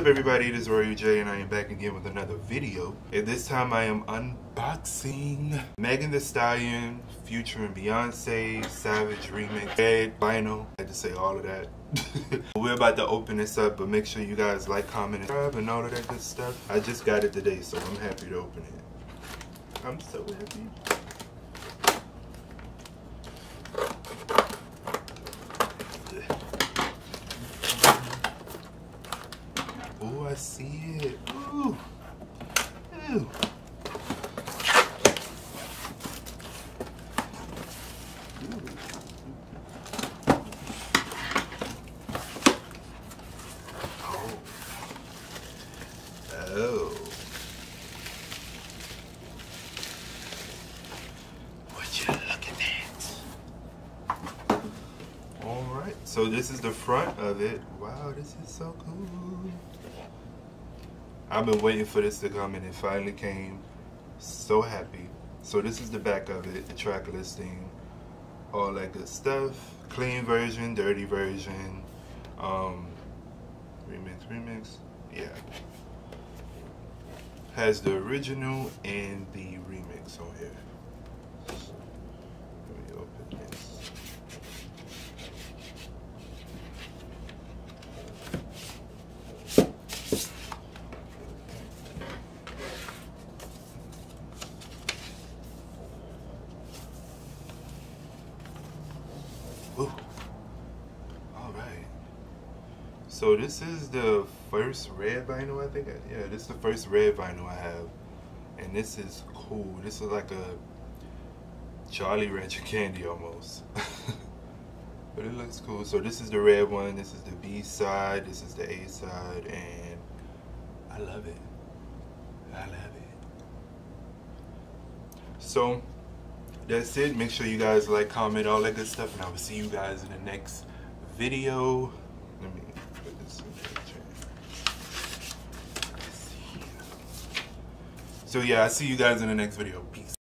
up everybody, it is Royal J and I am back again with another video. And this time I am unboxing Megan Thee Stallion Future and Beyonce Savage remix Red Vinyl. I had to say all of that. We're about to open this up, but make sure you guys like, comment, and subscribe and all of that good stuff. I just got it today, so I'm happy to open it. I'm so happy. Oh, I see it. Ooh. Ooh. Oh. Oh. You at that? Alright, so this is the front of it. Wow, this is so cool. I've been waiting for this to come and it finally came. So happy. So this is the back of it, the track listing, all that good stuff. Clean version, dirty version, um, remix, remix, yeah. Has the original and the remix on here. Let me open this. All right. So this is the first red vinyl I think. I, yeah, this is the first red vinyl I have, and this is cool. This is like a Jolly Rancher candy almost. but it looks cool. So this is the red one. This is the B side. This is the A side, and I love it. I love it. So that's it. Make sure you guys like, comment, all that good stuff, and I will see you guys in the next video. Let me put this in. So yeah, I see you guys in the next video. Peace.